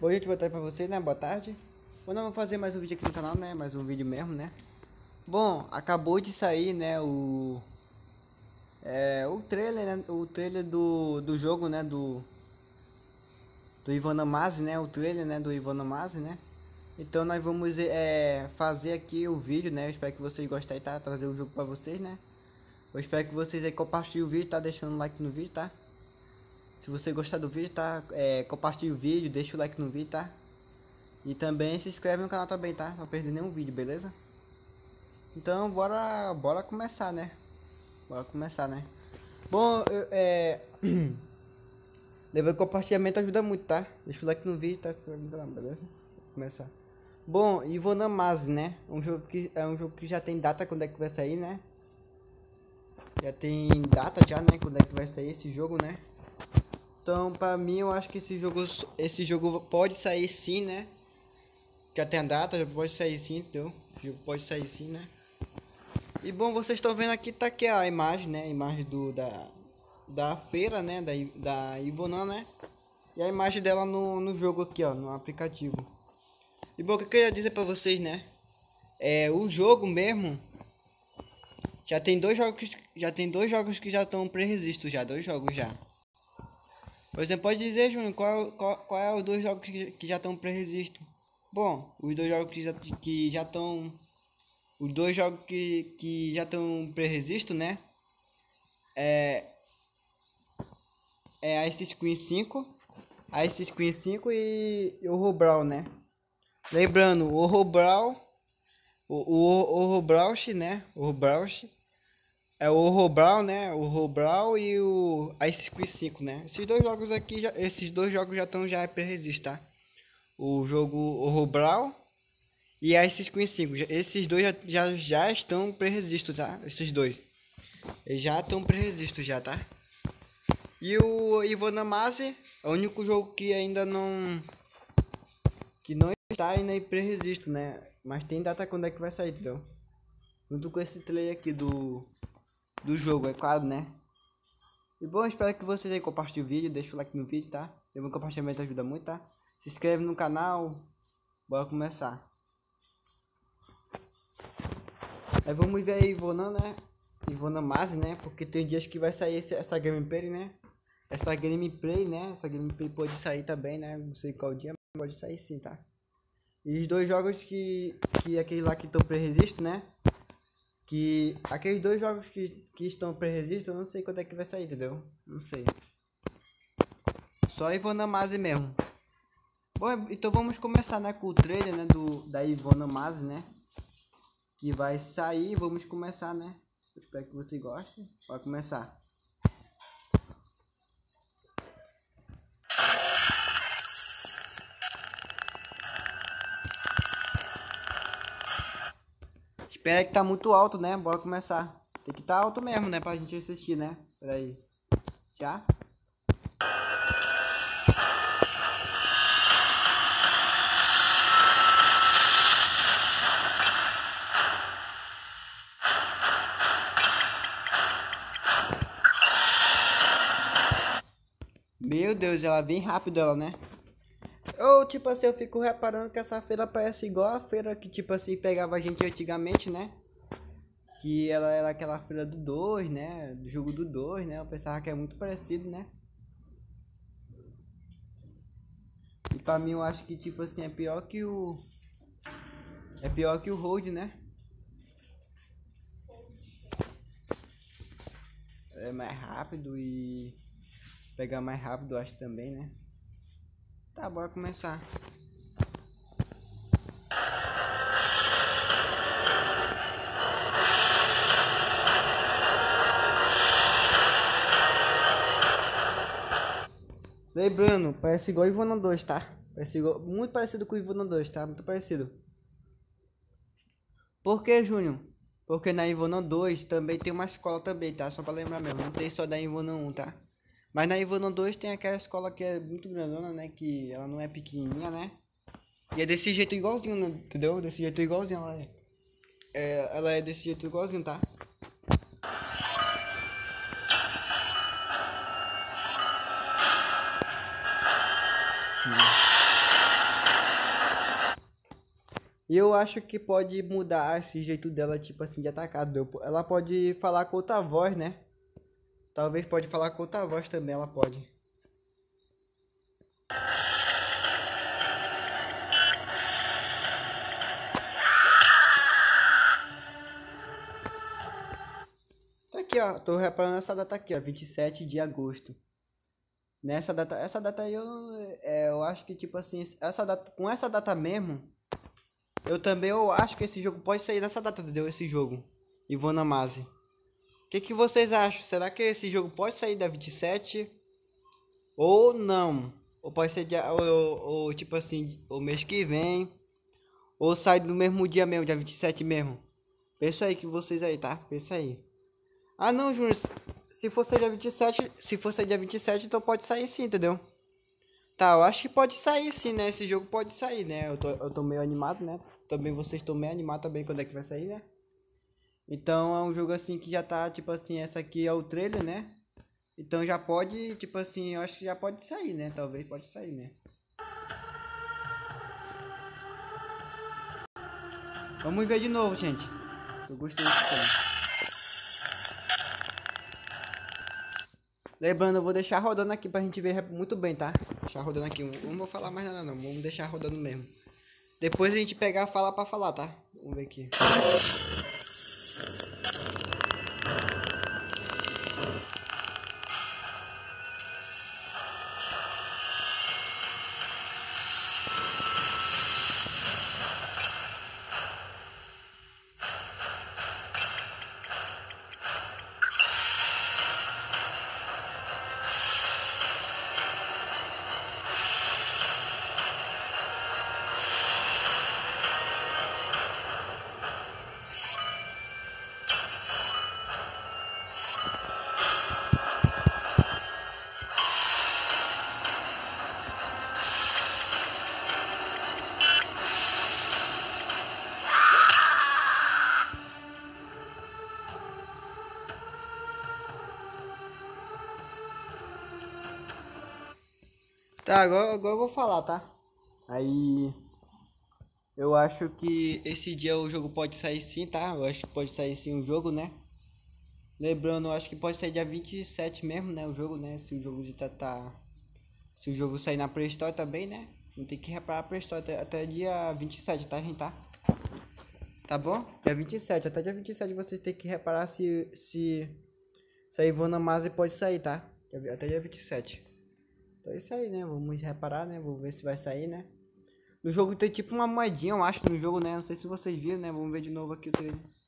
Bom, gente, boa tarde pra vocês, né? Boa tarde. Bom, não vou fazer mais um vídeo aqui no canal, né? Mais um vídeo mesmo, né? Bom, acabou de sair, né? O... É, o trailer, né? O trailer do, do jogo, né? Do... Do Ivan Amazzi, né? O trailer, né? Do Ivan Amazzi, né? Então nós vamos é, fazer aqui o vídeo, né? Eu espero que vocês gostem, tá? Trazer o jogo pra vocês, né? Eu espero que vocês aí compartilhem o vídeo, tá? Deixando um like no vídeo, tá? Se você gostar do vídeo, tá? É, compartilhe o vídeo, deixa o like no vídeo, tá? E também se inscreve no canal também, tá? Pra perder nenhum vídeo, beleza? Então, bora, bora começar, né? Bora começar, né? Bom, eu, é... Lembra que compartilhamento ajuda muito, tá? Deixa o like no vídeo, tá? Beleza? Vou começar. Bom, Ivonamaz, né? Um jogo que, é um jogo que já tem data quando é que vai sair, né? Já tem data já, né? Quando é que vai sair esse jogo, né? Então, pra mim, eu acho que esse jogo, esse jogo pode sair sim, né? Já tem a data, pode sair sim, entendeu? Esse jogo pode sair sim, né? E bom, vocês estão vendo aqui, tá aqui a imagem, né? A imagem do, da, da feira, né? Da, da Ivona, né? E a imagem dela no, no jogo aqui, ó, no aplicativo. E bom, o que eu queria dizer pra vocês, né? É, o jogo mesmo... Já tem dois jogos, já tem dois jogos que já estão pré-registros já, dois jogos já. Exemplo, pode dizer, Júnior, qual, qual, qual é os dois jogos que, que já estão pré-registro? Bom, os dois jogos que já que já estão os dois jogos que, que já estão pré-registro, né? É é Ice Queen 5, Ice Queen 5 e, e o Robral, né? Lembrando, o Robral o o, o Robrausch, né? O Robrausch é o Robral, né? O Robral e o Ice Queen 5, né? Esses dois jogos aqui, já, esses dois jogos já estão já pré-registro, tá? O jogo o Robral e Ice Queen 5. Esses dois já, já, já estão pré-registro, tá? Esses dois. Já estão pré-registro já, tá? E o Ivonamase é o único jogo que ainda não... Que não está ainda em pré-registro, né? Mas tem data quando é que vai sair, entendeu? Junto com esse trailer aqui do do jogo, é claro, né? E bom, espero que vocês aí compartilhem o vídeo, deixa o like no vídeo, tá? O compartilhamento ajuda muito, tá? Se inscreve no canal, bora começar. Aí vamos ver a Ivona, né? Ivona Mase, né? Porque tem dias que vai sair esse, essa gameplay, né? Essa gameplay, né? Essa gameplay pode sair também, né? Não sei qual dia, mas pode sair sim, tá? E os dois jogos que, que aqueles lá que estão pré-registro, né? Que aqueles dois jogos que, que estão pré-registro, eu não sei quando é que vai sair, entendeu? Não sei. Só Ivona Mase mesmo. Bom, então vamos começar, né, com o trailer, né, do, da Ivona Mase, né? Que vai sair, vamos começar, né? Espero que você goste. Vai começar. Espera que tá muito alto, né? Bora começar. Tem que tá alto mesmo, né? Pra gente assistir, né? Pera aí. Já? Meu Deus, ela vem rápido ela, né? Ou, tipo assim, eu fico reparando que essa feira parece igual a feira que, tipo assim, pegava a gente antigamente, né? Que ela era aquela feira do 2, né? Do jogo do 2, né? Eu pensava que é muito parecido, né? E pra mim eu acho que, tipo assim, é pior que o... É pior que o Road, né? É mais rápido e... Pegar mais rápido, acho também, né? Tá, bora começar. Lembrando, parece igual Ivona 2, tá? Parece igual, muito parecido com Ivona 2, tá? Muito parecido. Por que, Júnior? Porque na Ivona 2 também tem uma escola também, tá? Só pra lembrar mesmo. Não tem só da Ivona 1, tá? Mas na Ivana 2 tem aquela escola que é muito grandona, né? Que ela não é pequenininha, né? E é desse jeito igualzinho, né? Entendeu? Desse jeito igualzinho ela é. é ela é desse jeito igualzinho, tá? E eu acho que pode mudar esse jeito dela, tipo assim, de atacar. Ela pode falar com outra voz, né? Talvez pode falar com outra voz também, ela pode. Tá aqui, ó. Tô reparando essa data aqui, ó. 27 de agosto. Nessa data, essa data aí eu, é, eu acho que tipo assim, essa data, com essa data mesmo, eu também eu acho que esse jogo pode sair nessa data, entendeu? Esse jogo, Ivana Mase. Que, que vocês acham? Será que esse jogo pode sair da 27 ou não? Ou pode ser dia, ou, ou, ou, tipo assim, o mês que vem, ou sai no mesmo dia mesmo, dia 27 mesmo. Pensa aí que vocês aí, tá? Pensa aí. Ah não, Júnior, se for sair dia 27, se for sair dia 27, então pode sair sim, entendeu? Tá, eu acho que pode sair sim, né? Esse jogo pode sair, né? Eu tô, eu tô meio animado, né? Também vocês estão meio animados também quando é que vai sair, né? Então é um jogo assim que já tá, tipo assim, essa aqui é o trailer, né? Então já pode, tipo assim, eu acho que já pode sair, né? Talvez pode sair, né? Vamos ver de novo, gente. Eu gostei disso Lembrando, eu vou deixar rodando aqui pra gente ver muito bem, tá? Deixar rodando aqui. Não vou falar mais nada não, vamos deixar rodando mesmo. Depois a gente pegar fala pra falar, tá? Vamos ver aqui. Tá, agora, agora eu vou falar, tá? Aí. Eu acho que esse dia o jogo pode sair sim, tá? Eu acho que pode sair sim o jogo, né? Lembrando, eu acho que pode sair dia 27 mesmo, né? O jogo, né? Se o jogo já tá. Se o jogo sair na Store também, né? Não tem que reparar a Store até, até dia 27, tá, gente? Tá? Tá bom? Dia 27, até dia 27 vocês tem que reparar se. Se. Se a Ivana Mase pode sair, tá? Até dia 27. Então é isso aí, né? Vamos reparar, né? Vamos ver se vai sair, né? No jogo tem tipo uma moedinha, eu acho, no jogo, né? Não sei se vocês viram, né? Vamos ver de novo aqui o.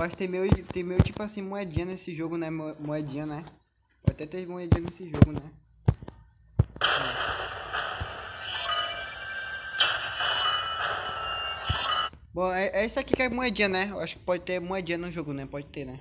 Mas tem meio, tem meio tipo assim moedinha nesse jogo, né? Moedinha, né? Até ter moedinha nesse jogo, né? Bom, é, é isso aqui que é moedinha, né? Eu acho que pode ter moedinha no jogo, né? Pode ter, né?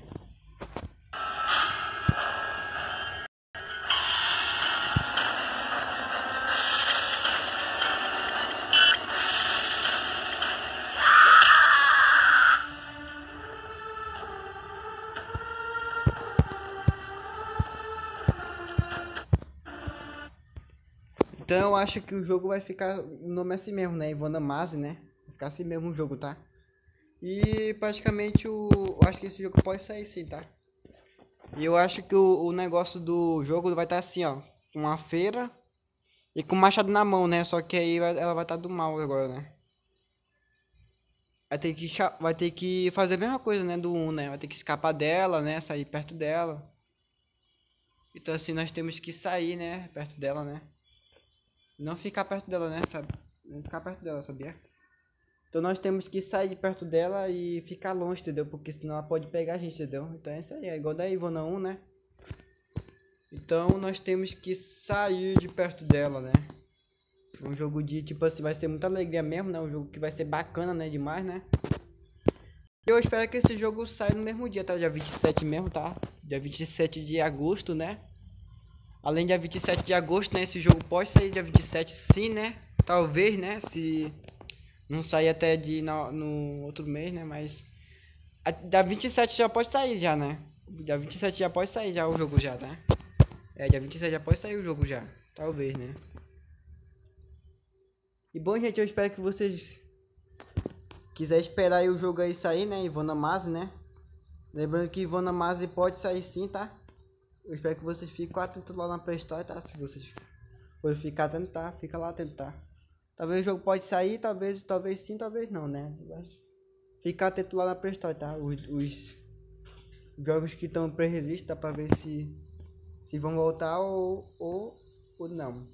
Então eu acho que o jogo vai ficar. O nome é assim mesmo, né? Ivana Mase, né? Vai ficar assim mesmo o jogo, tá? E praticamente o. Eu acho que esse jogo pode sair sim, tá? E eu acho que o, o negócio do jogo vai estar tá assim, ó. Com uma feira e com o machado na mão, né? Só que aí vai, ela vai estar tá do mal agora, né? Vai ter, que, vai ter que fazer a mesma coisa, né? Do 1, né? Vai ter que escapar dela, né? Sair perto dela. Então assim, nós temos que sair, né? Perto dela, né? Não ficar perto dela, né? Sabe? Não ficar perto dela, sabia? Então nós temos que sair de perto dela e ficar longe, entendeu? Porque senão ela pode pegar a gente, entendeu? Então é isso aí, é igual da Ivana 1, né? Então nós temos que sair de perto dela, né? Um jogo de, tipo assim, vai ser muita alegria mesmo, né? Um jogo que vai ser bacana, né? Demais, né? Eu espero que esse jogo saia no mesmo dia, tá? Dia 27 mesmo, tá? Dia 27 de agosto, né? Além dia 27 de agosto, né? Esse jogo pode sair dia 27 sim, né? Talvez, né? Se não sair até de no, no outro mês, né? Mas a, dia 27 já pode sair já, né? Dia 27 já pode sair já o jogo já, né? É, dia 27 já pode sair o jogo já. Talvez, né? E bom, gente, eu espero que vocês quiser esperar o jogo aí sair, né? Ivona Mase, né? Lembrando que Ivona Mase pode sair sim, tá? Eu espero que vocês fiquem atentos lá na pré-história, tá? Se vocês forem ficar atento, tá? Fica lá atento, tá? Talvez o jogo pode sair, talvez, talvez sim, talvez não, né? Fica atento lá na pré-história, tá? Os, os jogos que estão pré-registro, tá? Pra ver se, se vão voltar ou, ou, ou não.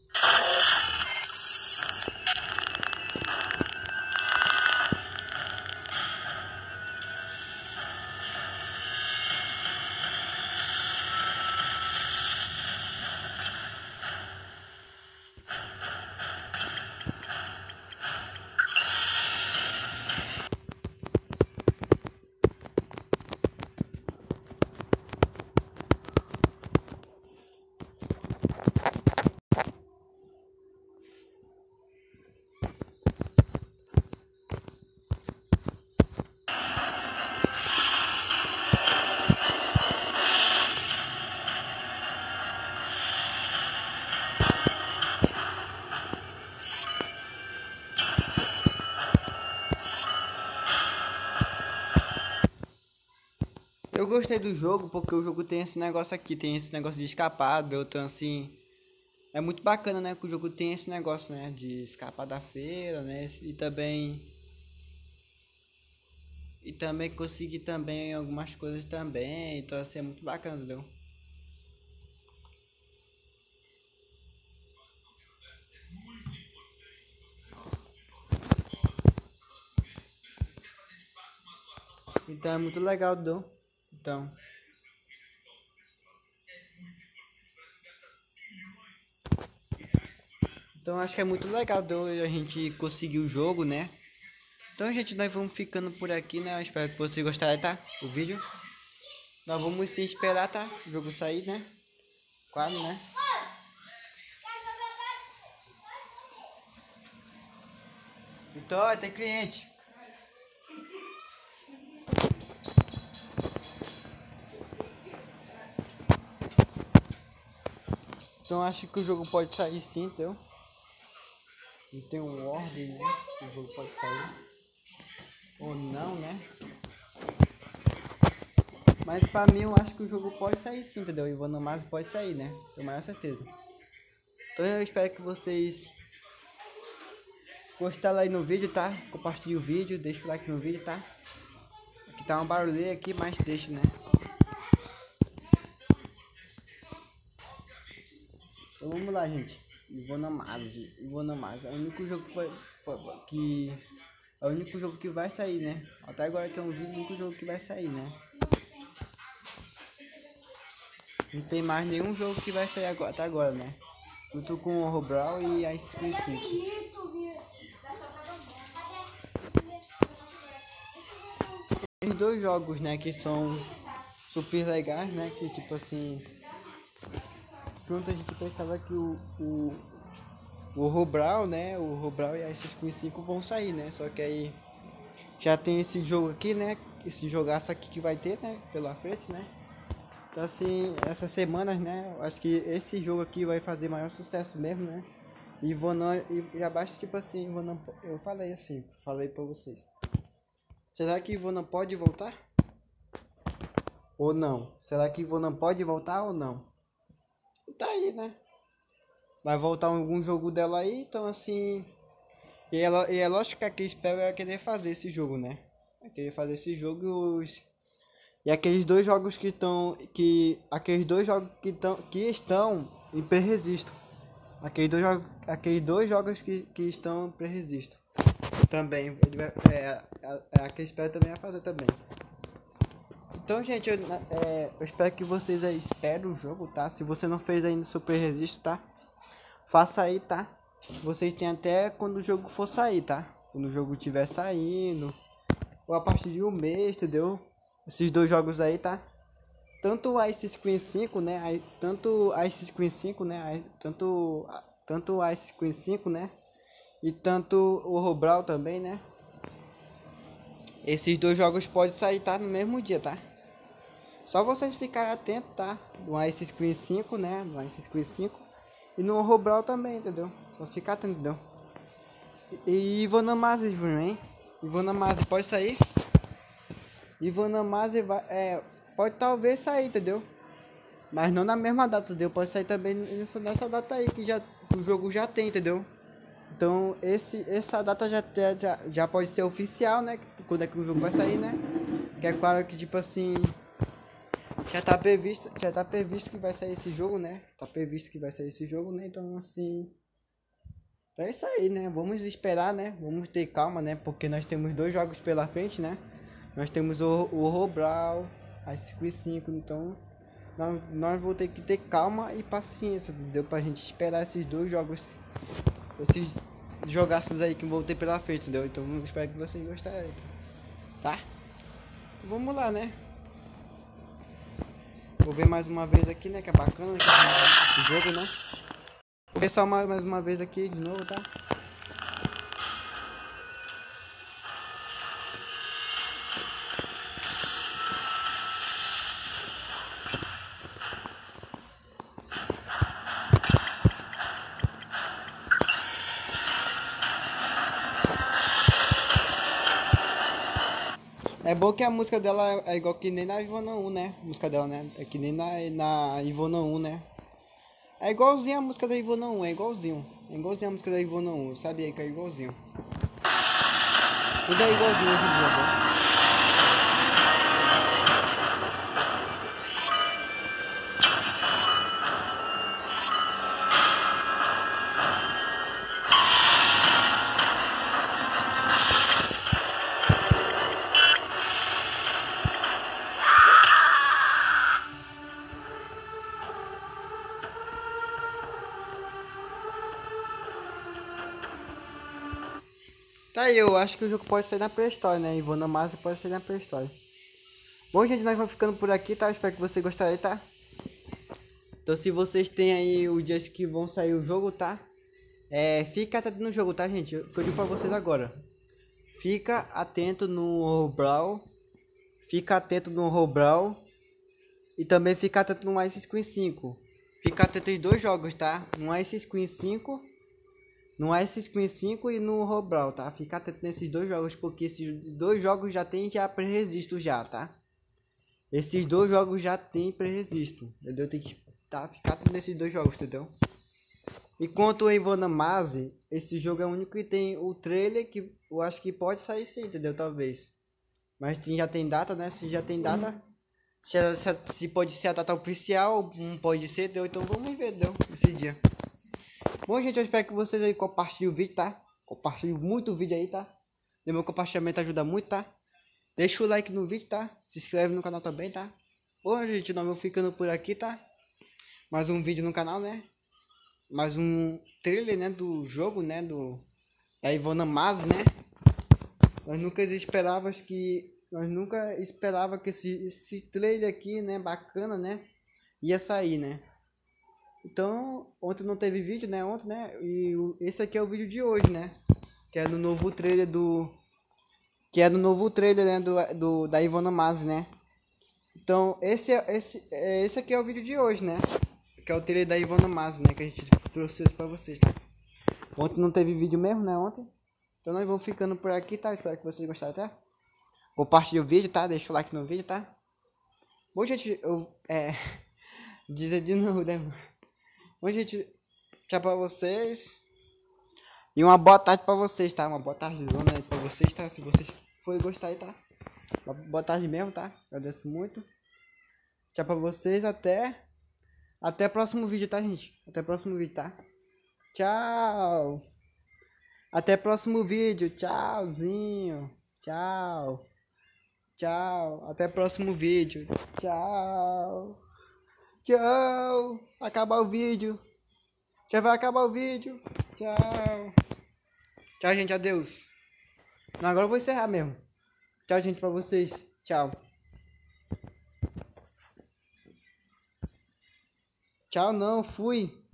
Eu gostei do jogo porque o jogo tem esse negócio aqui, tem esse negócio de escapar, então assim. É muito bacana, né? Que o jogo tem esse negócio, né? De escapar da feira, né? E também. E também conseguir também algumas coisas também. Então assim é muito bacana, entendeu? Então é muito legal, entendeu? Então. Então acho que é muito legal a gente conseguir o jogo, né? Então, gente, nós vamos ficando por aqui, né? Eu espero que vocês gostarem, tá? O vídeo. Nós vamos se esperar, tá? O jogo sair, né? Quase, né? Então, tem cliente. Então acho que o jogo pode sair sim, entendeu? Não tem um ordem, né? O jogo pode sair. Ou não, né? Mas pra mim eu acho que o jogo pode sair sim, entendeu? Ivana mais pode sair, né? Tenho maior certeza. Então eu espero que vocês gostaram aí no vídeo, tá? Compartilhe o vídeo, deixa o like no vídeo, tá? Aqui tá uma barulheira aqui, mas deixa, né? Lá, gente. Ivona Mase. Ivona Mase. É o único jogo que vai. Que. É o único jogo que vai sair, né? Até agora que é um o único jogo que vai sair, né? Não tem mais nenhum jogo que vai sair agora, até agora, né? Junto com o Robral e a 5. Tem dois jogos, né, que são super legais, né? Que tipo assim pronto a gente pensava que o, o, o Robral, né? O Robral e a SS5 vão sair, né? Só que aí já tem esse jogo aqui, né? Esse jogaço aqui que vai ter, né? Pela frente, né? Então assim, essas semanas, né? Acho que esse jogo aqui vai fazer maior sucesso mesmo, né? E Vonan, e abaixo, tipo assim, Vonan, eu falei assim, falei pra vocês. Será que Vonan pode voltar? Ou não? Será que Vonan pode voltar ou não? Tá aí, né? Vai voltar algum jogo dela aí, então assim. E, ela, e é lógico que a Cris Pell vai querer fazer esse jogo, né? Vai querer fazer esse jogo e os. E aqueles dois jogos que estão. Que. Aqueles dois jogos que, tão, que estão em pré-resisto. Aqueles dois, jogos, aqueles dois jogos que, que estão em pré-resisto. Também. Ele vai, é, a, a, a Cris Pell também vai fazer também. Então, gente, eu, é, eu, espero que vocês aí esperem o jogo, tá? Se você não fez ainda Super Resist, tá? Faça aí, tá? Vocês têm até quando o jogo for sair, tá? Quando o jogo estiver saindo. ou a partir de um mês, entendeu? Esses dois jogos aí, tá? Tanto a Ice Queen 5, né? Tanto Ice Queen 5, né? Tanto, tanto Ice Queen 5, né? E tanto o Robral também, né? Esses dois jogos podem sair, tá? No mesmo dia, tá? Só vocês ficarem atentos, tá? No Ice Queen 5, né? No Ice Queen 5. E no Robral também, entendeu? Só ficar atento, entendeu? E Ivana Masi, Júnior, hein? Ivana Masi pode sair? Ivana Masi vai. É, pode talvez sair, entendeu? Mas não na mesma data, entendeu? Pode sair também nessa, nessa data aí que já, o jogo já tem, entendeu? Então esse, essa data já, já, já pode ser oficial, né? Quando é que o jogo vai sair, né? Que é claro que tipo assim. Já tá previsto, já tá previsto que vai sair esse jogo, né? Tá previsto que vai sair esse jogo, né? Então assim. É isso aí, né? Vamos esperar, né? Vamos ter calma, né? Porque nós temos dois jogos pela frente, né? Nós temos o, o Robral, a Circuit 5, então nós, nós vamos ter que ter calma e paciência, entendeu? Pra gente esperar esses dois jogos, esses jogaços aí que vão ter pela frente, entendeu? Então espero que vocês gostarem, tá? Vamos lá, né? Vou ver mais uma vez aqui, né? Que é bacana né? esse jogo, né? Vou ver só mais, mais uma vez aqui de novo, tá? Bom que a música dela é igual que nem na Ivona 1, né? A música dela, né? É que nem na, na Ivona 1, né? É igualzinho a música da Ivona 1, é igualzinho. É igualzinho a música da Ivona 1, sabia que é igualzinho. Tudo é igualzinho hoje em dia, tá? Eu acho que o jogo pode ser na pré-história, né? Ivona Massa pode ser na pré-história. Bom, gente, nós vamos ficando por aqui, tá? Espero que vocês gostarem, tá? Então, se vocês têm aí os dias que vão sair o jogo, tá? É, fica atento no jogo, tá, gente? O que eu digo pra vocês agora. Fica atento no Robral. Fica atento no Robral. E também fica atento no Ice Queen 5. Fica atento em dois jogos, tá? No Ice Queen 5 no Ice Queen 5 e no Robral, tá? Fica atento nesses dois jogos, porque esses dois jogos já tem já pré-resisto já, tá? Esses dois jogos já tem pré-resisto, entendeu? Tem que tá, ficar atento nesses dois jogos, entendeu? E quanto ao Ivana Maze, esse jogo é o único que tem o trailer que eu acho que pode sair sim, entendeu? Talvez. Mas tem, já tem data, né? Se já tem data, se, se, se pode ser a data oficial, não pode ser, entendeu? Então vamos ver, entendeu? Esse dia. Bom, gente, eu espero que vocês aí compartilhem o vídeo, tá? Compartilhem muito o vídeo aí, tá? E meu compartilhamento ajuda muito, tá? Deixa o like no vídeo, tá? Se inscreve no canal também, tá? Bom, gente, nós vamos ficando por aqui, tá? Mais um vídeo no canal, né? Mais um trailer, né? Do jogo, né? Do... Da Ivana Maz, né? Nós nunca esperávamos que... Nós nunca esperava que esse, esse trailer aqui, né? Bacana, né? Ia sair, né? Então, ontem não teve vídeo, né? Ontem, né? E esse aqui é o vídeo de hoje, né? Que é do novo trailer do... Que é do novo trailer, né? Do, do, da Ivana Masi, né? Então, esse, é, esse, é, esse aqui é o vídeo de hoje, né? Que é o trailer da Ivana Masi, né? Que a gente trouxe pra vocês, tá? Ontem não teve vídeo mesmo, né? Ontem. Então, nós vamos ficando por aqui, tá? Espero que vocês gostaram, tá? Compartilhe o vídeo, tá? Deixa o like no vídeo, tá? Bom, gente, eu... É... Dizer de novo, né? Bom, gente, tchau pra vocês. E uma boa tarde pra vocês, tá? Uma boa tarde zona aí pra vocês, tá? Se vocês forem gostar aí, tá? Boa tarde mesmo, tá? Agradeço muito. Tchau pra vocês, até... Até próximo vídeo, tá, gente? Até próximo vídeo, tá? Tchau! Até próximo vídeo. Tchauzinho. Tchau. Tchau. Até próximo vídeo. Tchau. Tchau. Acabar o vídeo. Já vai acabar o vídeo. Tchau. Tchau, gente. Adeus. Não, agora eu vou encerrar mesmo. Tchau, gente, pra vocês. Tchau. Tchau, não. Fui.